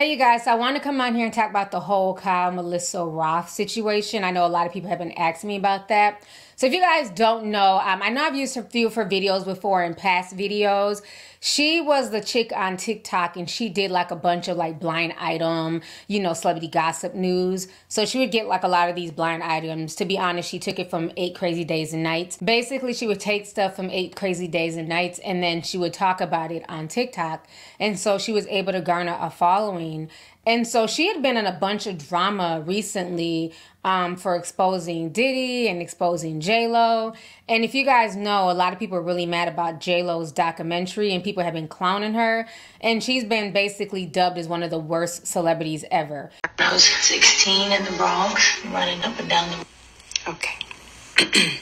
Hey, you guys, so I want to come on here and talk about the whole Kyle Marissa Roth situation. I know a lot of people have been asking me about that. So if you guys don't know, um, I know I've used her few for videos before in past videos. She was the chick on TikTok and she did like a bunch of like blind item, you know, celebrity gossip news. So she would get like a lot of these blind items. To be honest, she took it from Eight Crazy Days and Nights. Basically, she would take stuff from Eight Crazy Days and Nights and then she would talk about it on TikTok. And so she was able to garner a following. And so she had been in a bunch of drama recently um, for exposing Diddy and exposing J Lo. And if you guys know, a lot of people are really mad about J Lo's documentary, and people have been clowning her. And she's been basically dubbed as one of the worst celebrities ever. I was 16 in the Bronx, running up and down the. Okay.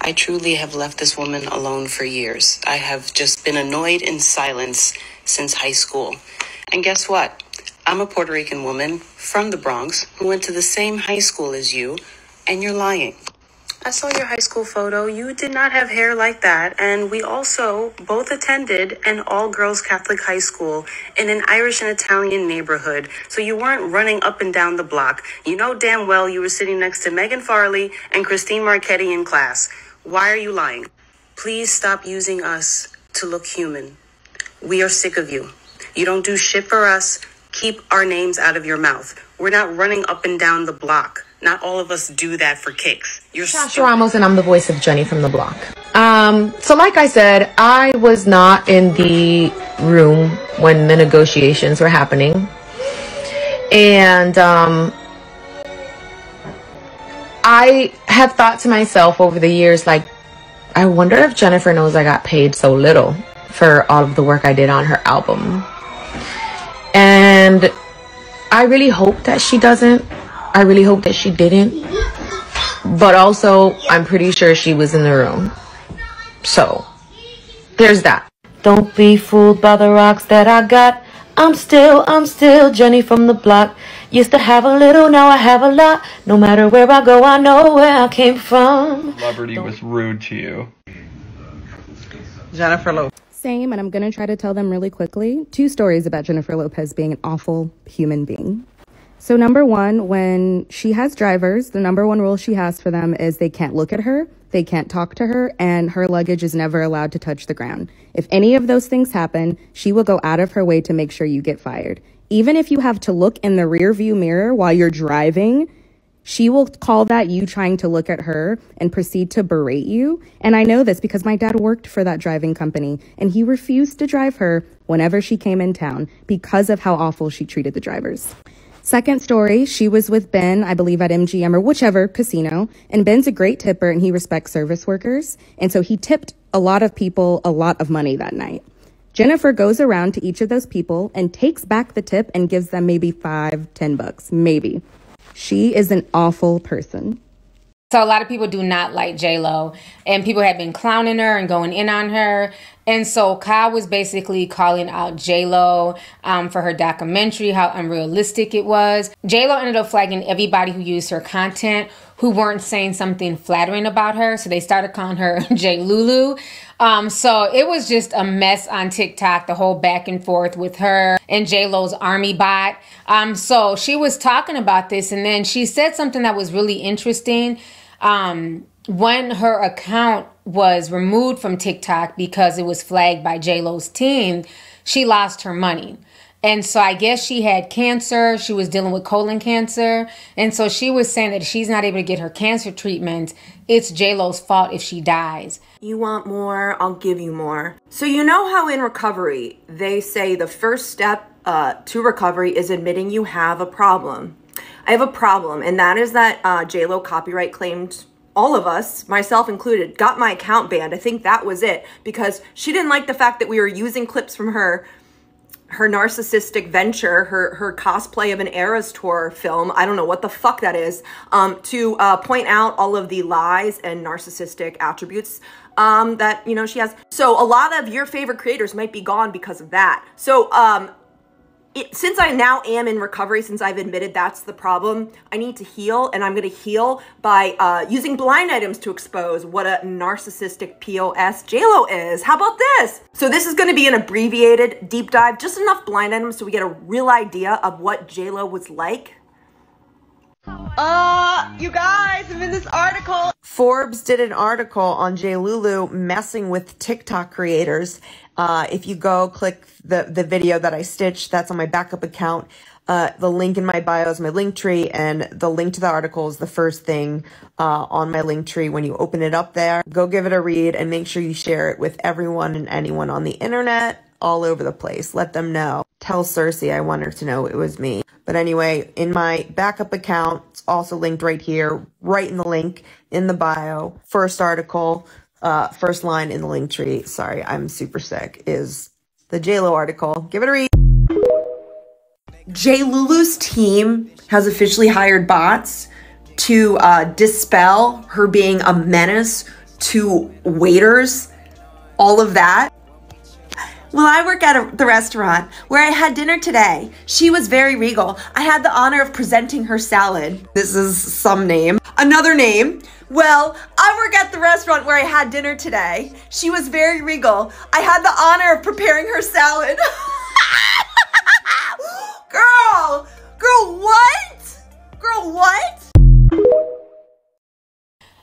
I truly have left this woman alone for years. I have just been annoyed in silence since high school. And guess what? I'm a Puerto Rican woman from the Bronx who went to the same high school as you, and you're lying. I saw your high school photo. You did not have hair like that. And we also both attended an all girls Catholic high school in an Irish and Italian neighborhood. So you weren't running up and down the block. You know damn well you were sitting next to Megan Farley and Christine Marchetti in class. Why are you lying? Please stop using us to look human. We are sick of you. You don't do shit for us. Keep our names out of your mouth. We're not running up and down the block. Not all of us do that for kicks. You're Sasha Ramos, and I'm the voice of Jenny from the block. Um, so, like I said, I was not in the room when the negotiations were happening, and um, I have thought to myself over the years, like, I wonder if Jennifer knows I got paid so little for all of the work I did on her album. And I really hope that she doesn't. I really hope that she didn't. But also, I'm pretty sure she was in the room. So, there's that. Don't be fooled by the rocks that I got. I'm still, I'm still Jenny from the block. Used to have a little, now I have a lot. No matter where I go, I know where I came from. Celebrity was rude to you. Jennifer Lopez. Same, and I'm going to try to tell them really quickly. Two stories about Jennifer Lopez being an awful human being. So, number one, when she has drivers, the number one rule she has for them is they can't look at her, they can't talk to her, and her luggage is never allowed to touch the ground. If any of those things happen, she will go out of her way to make sure you get fired. Even if you have to look in the rear view mirror while you're driving, she will call that you trying to look at her and proceed to berate you. And I know this because my dad worked for that driving company and he refused to drive her whenever she came in town because of how awful she treated the drivers. Second story, she was with Ben, I believe at MGM or whichever casino, and Ben's a great tipper and he respects service workers. And so he tipped a lot of people a lot of money that night. Jennifer goes around to each of those people and takes back the tip and gives them maybe five, ten bucks, maybe. She is an awful person. So a lot of people do not like J Lo, and people have been clowning her and going in on her. And so Kyle was basically calling out J Lo um, for her documentary, how unrealistic it was. J Lo ended up flagging everybody who used her content who weren't saying something flattering about her, so they started calling her J Lulu. Um, so it was just a mess on TikTok, the whole back and forth with her and J Lo's army bot. Um, so she was talking about this, and then she said something that was really interesting. Um, when her account was removed from TikTok because it was flagged by J Lo's team, she lost her money. And so I guess she had cancer. She was dealing with colon cancer. And so she was saying that she's not able to get her cancer treatment. It's J-Lo's fault if she dies. You want more, I'll give you more. So you know how in recovery, they say the first step uh, to recovery is admitting you have a problem. I have a problem, and that is that uh, J-Lo copyright claimed all of us, myself included, got my account banned. I think that was it because she didn't like the fact that we were using clips from her her narcissistic venture, her her cosplay of an Eras Tour film. I don't know what the fuck that is. Um, to uh, point out all of the lies and narcissistic attributes um, that you know she has. So a lot of your favorite creators might be gone because of that. So um, it, since I now am in recovery, since I've admitted that's the problem, I need to heal, and I'm going to heal by uh, using blind items to expose what a narcissistic POS JLo is. How about this? So this is going to be an abbreviated deep dive, just enough blind items so we get a real idea of what JLo was like. Uh, you guys, I'm in this article. Forbes did an article on JLulu messing with TikTok creators. Uh, if you go click the, the video that I stitched, that's on my backup account. Uh, the link in my bio is my link tree, and the link to the article is the first thing uh, on my link tree when you open it up there. Go give it a read and make sure you share it with everyone and anyone on the internet all over the place. Let them know. Tell Cersei I want her to know it was me. But anyway, in my backup account, it's also linked right here, right in the link in the bio. First article, uh, first line in the link tree. Sorry, I'm super sick. Is the JLo article. Give it a read. JLulu's team has officially hired bots to uh, dispel her being a menace to waiters. All of that. Well, I work at a, the restaurant where I had dinner today. She was very regal. I had the honor of presenting her salad. This is some name. Another name. Well, I work at the restaurant where I had dinner today. She was very regal. I had the honor of preparing her salad. girl, girl, what? Girl, what?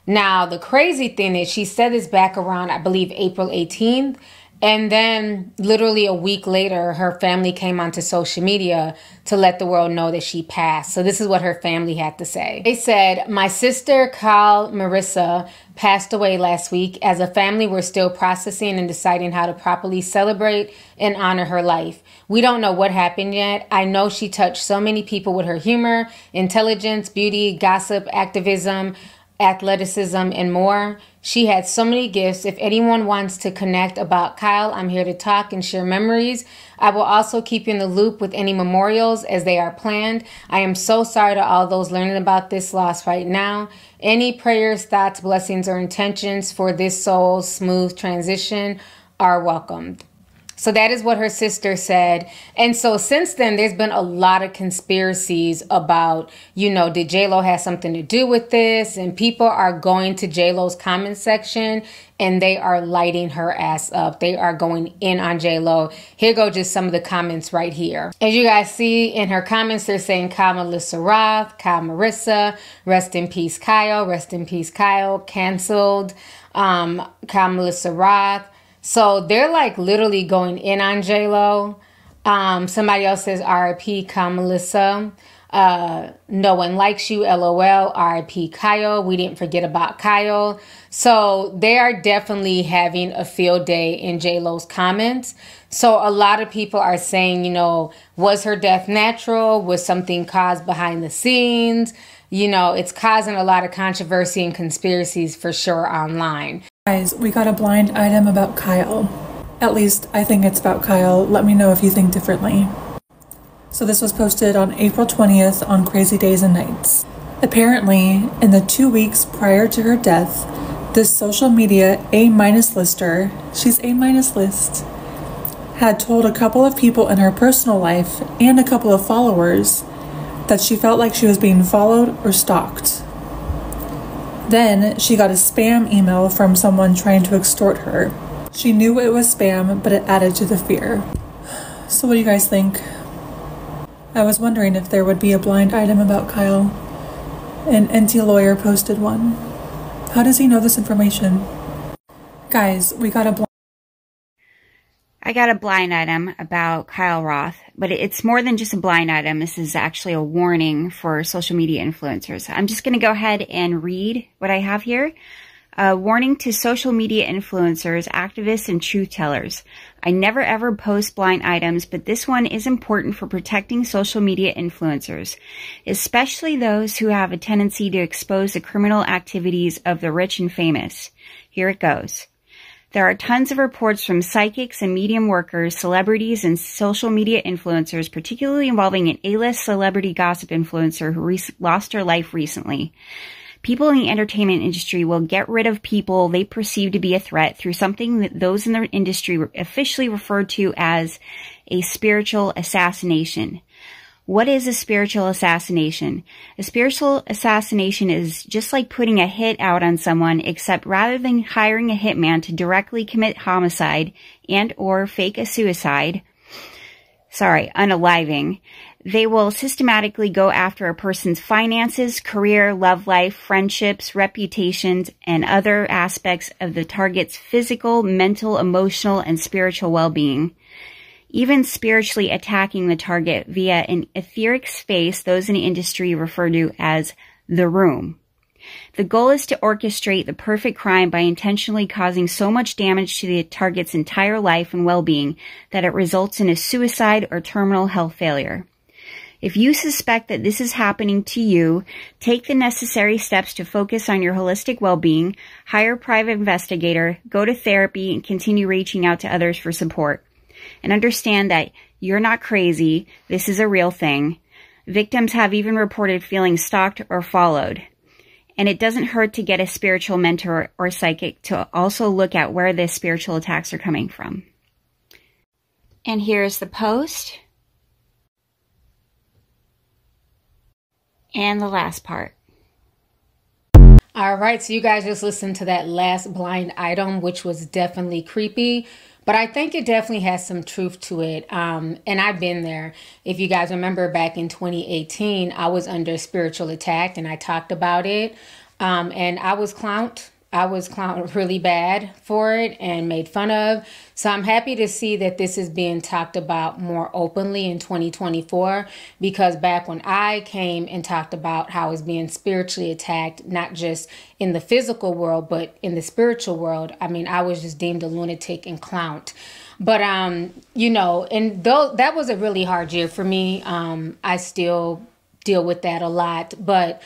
Now, the crazy thing is, she said this back around, I believe, April 18th. And then, literally a week later, her family came onto social media to let the world know that she passed. So, this is what her family had to say. They said, My sister, Kyle Marissa, passed away last week. As a family, we're still processing and deciding how to properly celebrate and honor her life. We don't know what happened yet. I know she touched so many people with her humor, intelligence, beauty, gossip, activism, athleticism, and more. She had so many gifts. If anyone wants to connect about Kyle, I'm here to talk and share memories. I will also keep you in the loop with any memorials as they are planned. I am so sorry to all those learning about this loss right now. Any prayers, thoughts, blessings, or intentions for this soul's smooth transition are welcomed. So that is what her sister said. And so since then, there's been a lot of conspiracies about, you know, did JLo have something to do with this? And people are going to JLo's comment section and they are lighting her ass up. They are going in on JLo. Here go just some of the comments right here. As you guys see in her comments, they're saying Kyle Marissa Roth, Kyle Marissa, rest in peace Kyle, rest in peace Kyle, canceled, um, Kyle Marissa Roth. So they're like literally going in on J Lo. Um, somebody else says RIP Kamalissa. Uh, no one likes you, lol. RIP Kyle. We didn't forget about Kyle. So they are definitely having a field day in J Lo's comments. So a lot of people are saying, you know, was her death natural? Was something caused behind the scenes? You know, it's causing a lot of controversy and conspiracies for sure online. Guys, we got a blind item about Kyle. At least, I think it's about Kyle. Let me know if you think differently. So this was posted on April 20th on Crazy Days and Nights. Apparently, in the two weeks prior to her death, this social media A minus lister, she's A minus list, had told a couple of people in her personal life and a couple of followers that she felt like she was being followed or stalked. Then she got a spam email from someone trying to extort her. She knew it was spam, but it added to the fear. So, what do you guys think? I was wondering if there would be a blind item about Kyle. An NT lawyer posted one. How does he know this information? Guys, we got a blind I got a blind item about Kyle Roth, but it's more than just a blind item. This is actually a warning for social media influencers. I'm just going to go ahead and read what I have here. A warning to social media influencers, activists, and truth tellers. I never ever post blind items, but this one is important for protecting social media influencers, especially those who have a tendency to expose the criminal activities of the rich and famous. Here it goes. There are tons of reports from psychics and medium workers, celebrities, and social media influencers, particularly involving an A-list celebrity gossip influencer who re- lost her life recently. People in the entertainment industry will get rid of people they perceive to be a threat through something that those in the industry officially refer to as a spiritual assassination. What is a spiritual assassination? A spiritual assassination is just like putting a hit out on someone, except rather than hiring a hitman to directly commit homicide and or fake a suicide, sorry, unaliving, they will systematically go after a person's finances, career, love life, friendships, reputations, and other aspects of the target's physical, mental, emotional, and spiritual well-being even spiritually attacking the target via an etheric space those in the industry refer to as the room. The goal is to orchestrate the perfect crime by intentionally causing so much damage to the target's entire life and well-being that it results in a suicide or terminal health failure. If you suspect that this is happening to you, take the necessary steps to focus on your holistic well-being, hire a private investigator, go to therapy, and continue reaching out to others for support and understand that you're not crazy. This is a real thing. Victims have even reported feeling stalked or followed. And it doesn't hurt to get a spiritual mentor or psychic to also look at where the spiritual attacks are coming from. And here's the post. And the last part. All right, so you guys just listened to that last blind item, which was definitely creepy. But I think it definitely has some truth to it. Um, and I've been there. If you guys remember back in 2018, I was under spiritual attack and I talked about it. Um, and I was clowned I was clowned really bad for it and made fun of. So I'm happy to see that this is being talked about more openly in 2024 because back when I came and talked about how I was being spiritually attacked, not just in the physical world, but in the spiritual world, I mean, I was just deemed a lunatic and clowned. But um, you know, and though that was a really hard year for me, um, I still deal with that a lot. But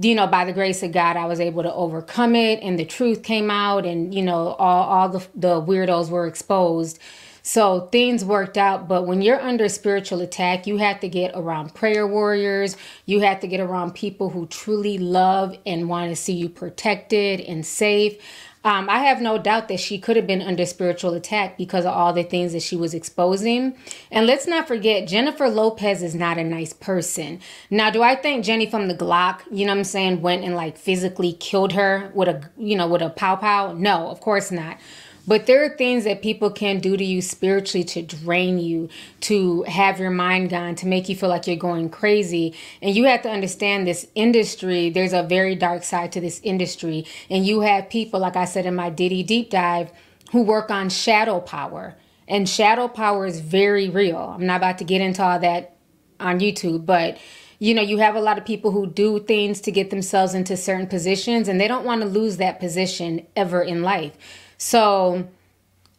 you know, by the grace of God, I was able to overcome it and the truth came out and, you know, all, all the, the weirdos were exposed. So things worked out. But when you're under spiritual attack, you have to get around prayer warriors. You have to get around people who truly love and want to see you protected and safe. Um, I have no doubt that she could have been under spiritual attack because of all the things that she was exposing. And let's not forget, Jennifer Lopez is not a nice person. Now, do I think Jenny from the Glock, you know what I'm saying, went and like physically killed her with a, you know, with a pow pow? No, of course not. But there are things that people can do to you spiritually to drain you, to have your mind gone, to make you feel like you're going crazy. And you have to understand this industry, there's a very dark side to this industry. And you have people, like I said in my Diddy deep dive, who work on shadow power. And shadow power is very real. I'm not about to get into all that on YouTube, but you know, you have a lot of people who do things to get themselves into certain positions and they don't want to lose that position ever in life. So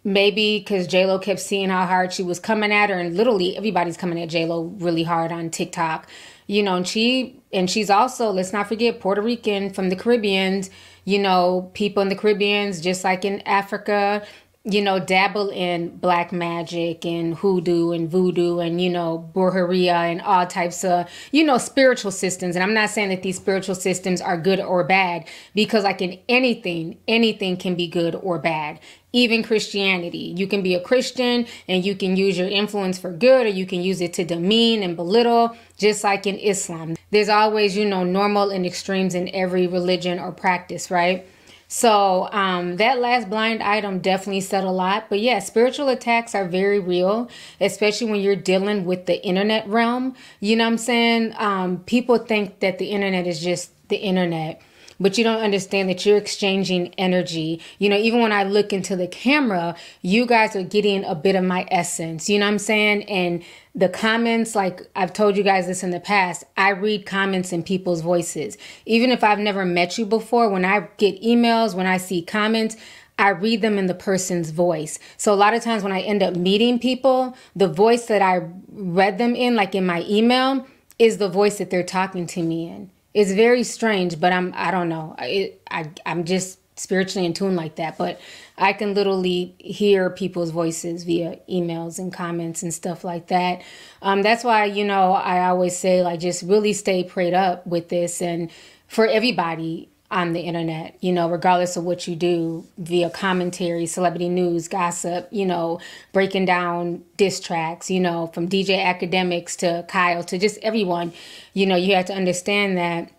maybe because J Lo kept seeing how hard she was coming at her, and literally everybody's coming at J Lo really hard on TikTok. You know, and she and she's also let's not forget Puerto Rican from the Caribbeans. You know, people in the Caribbeans, just like in Africa, you know, dabble in black magic and hoodoo and voodoo and, you know, brujeria and all types of, you know, spiritual systems. And I'm not saying that these spiritual systems are good or bad because, like in anything, anything can be good or bad. Even Christianity. You can be a Christian and you can use your influence for good or you can use it to demean and belittle, just like in Islam. There's always, you know, normal and extremes in every religion or practice, right? So um, that last blind item definitely said a lot. But yeah, spiritual attacks are very real, especially when you're dealing with the internet realm. You know what I'm saying? Um, people think that the internet is just the internet but you don't understand that you're exchanging energy. You know, even when I look into the camera, you guys are getting a bit of my essence. You know what I'm saying? And the comments, like I've told you guys this in the past, I read comments in people's voices. Even if I've never met you before, when I get emails, when I see comments, I read them in the person's voice. So a lot of times when I end up meeting people, the voice that I read them in, like in my email, is the voice that they're talking to me in. It's very strange, but I'm I don't know. It, I I'm just spiritually in tune like that, but I can literally hear people's voices via emails and comments and stuff like that. Um, that's why, you know, I always say, like, just really stay prayed up with this and for everybody on the internet, you know, regardless of what you do via commentary, celebrity news, gossip, you know, breaking down diss tracks, you know, from DJ Akademiks to Kyle to just everyone, you know, you have to understand that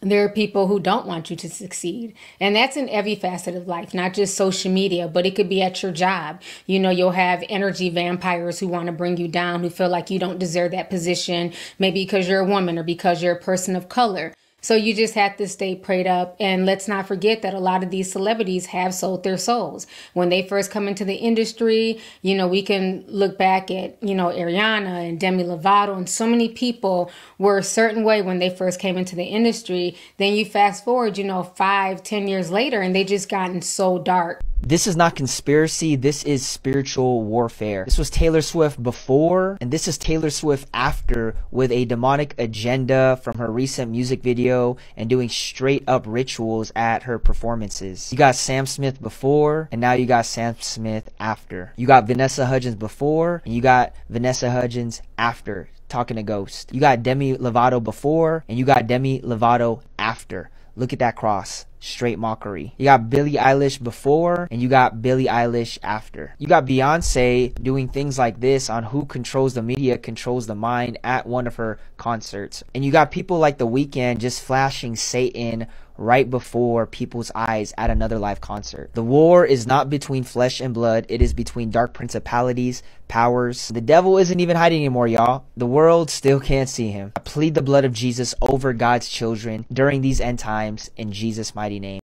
there are people who don't want you to succeed. And that's in every facet of life, not just social media, but it could be at your job. You know, you'll have energy vampires who want to bring you down, who feel like you don't deserve that position, maybe because you're a woman or because you're a person of color. So you just have to stay prayed up. And let's not forget that a lot of these celebrities have sold their souls. When they first come into the industry, you know, we can look back at, you know, Ariana and Demi Lovato and so many people were a certain way when they first came into the industry. Then you fast forward, you know, five, ten years later, and they just gotten so dark. This is not conspiracy, this is spiritual warfare. This was Taylor Swift before, and this is Taylor Swift after with a demonic agenda from her recent music video and doing straight up rituals at her performances. You got Sam Smith before, and now you got Sam Smith after. You got Vanessa Hudgens before, and you got Vanessa Hudgens after talking to Ghost. You got Demi Lovato before, and you got Demi Lovato after. Look at that cross. Straight mockery. You got Billie Eilish before and you got Billie Eilish after. You got Beyonce doing things like this on Who Controls the Media Controls the Mind at one of her concerts. And you got people like The Weeknd just flashing Satan right before people's eyes at another live concert. The war is not between flesh and blood, it is between dark principalities, powers. The devil isn't even hiding anymore, y'all. The world still can't see him. I plead the blood of Jesus over God's children during these end times in Jesus' mighty name.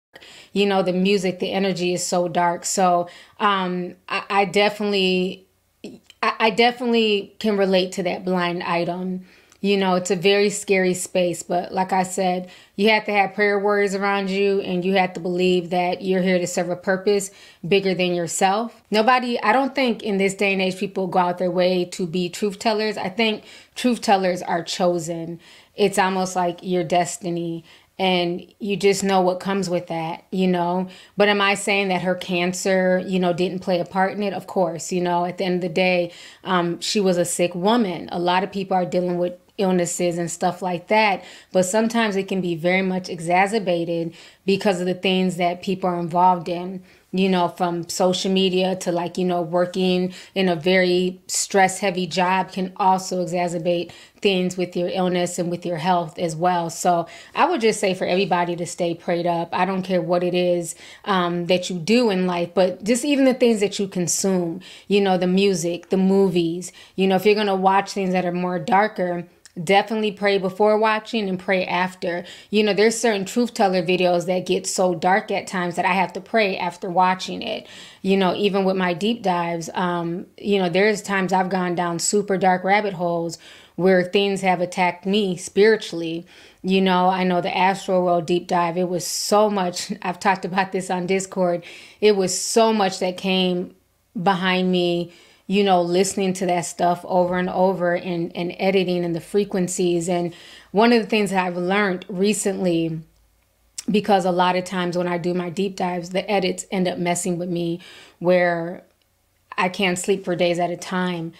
You know, the music, the energy is so dark. So um, I, I definitely, I, I definitely can relate to that blind item you know, it's a very scary space. But like I said, you have to have prayer warriors around you and you have to believe that you're here to serve a purpose bigger than yourself. Nobody, I don't think in this day and age people go out their way to be truth tellers. I think truth tellers are chosen. It's almost like your destiny and you just know what comes with that, you know. But am I saying that her cancer, you know, didn't play a part in it? Of course, you know, at the end of the day, um, she was a sick woman. A lot of people are dealing with illnesses and stuff like that. But sometimes it can be very much exacerbated because of the things that people are involved in you know, from social media to like, you know, working in a very stress heavy job can also exacerbate things with your illness and with your health as well. So I would just say for everybody to stay prayed up. I don't care what it is um, that you do in life, but just even the things that you consume, you know, the music, the movies, you know, if you're going to watch things that are more darker, definitely pray before watching and pray after. You know, there's certain truth teller videos that get so dark at times that I have to pray after watching it. You know, even with my deep dives, um, you know, there's times I've gone down super dark rabbit holes where things have attacked me spiritually. You know, I know the Astro World deep dive, it was so much. I've talked about this on Discord. It was so much that came behind me you know, listening to that stuff over and over and, and editing and the frequencies. And one of the things that I've learned recently, because a lot of times when I do my deep dives, the edits end up messing with me where I can't sleep for days at a time.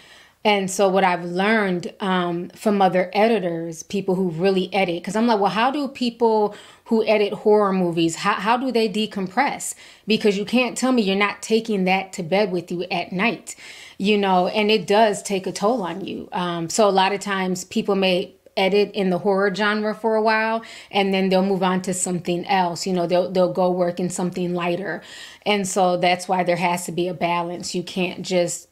And so, what I've learned um, from other editors, people who really edit, because I'm like, well, how do people who edit horror movies, how, how do they decompress? Because you can't tell me you're not taking that to bed with you at night you know, and it does take a toll on you. Um, so a lot of times people may edit in the horror genre for a while and then they'll move on to something else you know they'll they'll go work in something lighter and so that's why there has to be a balance you can't just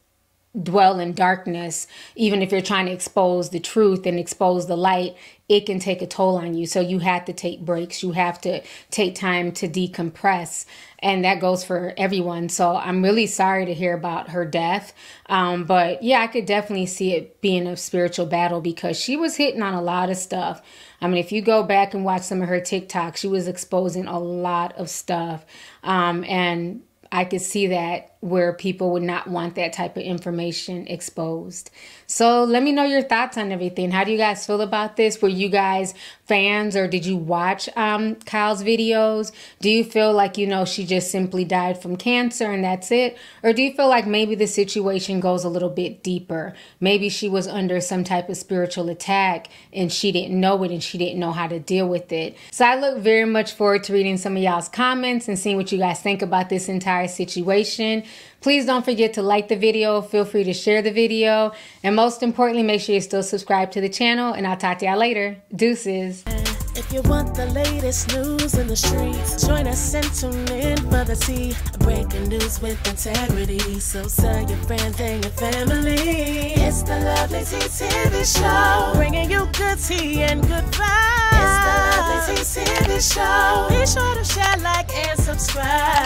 dwell in darkness even if you're trying to expose the truth and expose the light it can take a toll on you so you have to take breaks you have to take time to decompress and that goes for everyone. So I'm really sorry to hear about her death. Um, but yeah, I could definitely see it being a spiritual battle because she was hitting on a lot of stuff. I mean, if you go back and watch some of her TikTok, she was exposing a lot of stuff. Um, and I could see that where people would not want that type of information exposed. So let me know your thoughts on everything. How do you guys feel about this? Were you guys fans or did you watch um, Kyle's videos? Do you feel like, you know, she just simply died from cancer and that's it? Or do you feel like maybe the situation goes a little bit deeper? Maybe she was under some type of spiritual attack and she didn't know it and she didn't know how to deal with it. So I look very much forward to reading some of y'all's comments and seeing what you guys think about this entire situation. Please don't forget to like the video. Feel free to share the video. And most importantly, make sure you still subscribe to the channel. And I'll talk to y'all later. Deuces. If you want the latest news in the streets, join us and tune in for the tea. Breaking news with integrity. So tell your friends and your family. It's the Lovely Tea TV Show. Bringing you good tea and good vibes. It's the Lovely Tea TV Show. Be sure to share, like, and subscribe.